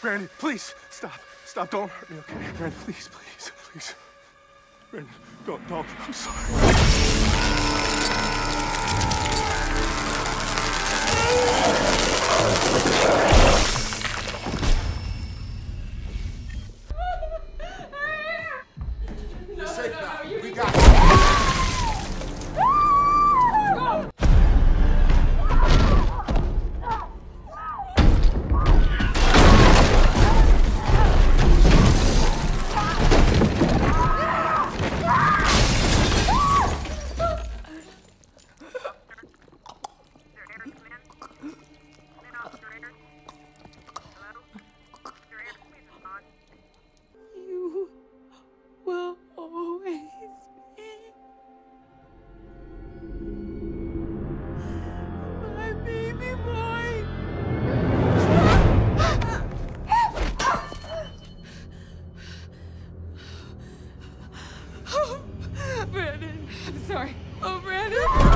Brandon, please stop. Stop. Don't hurt me, okay? Brandon, please, please, please. Brandon, don't, don't. I'm sorry. You're safe now. We got Sorry. oh Brandon.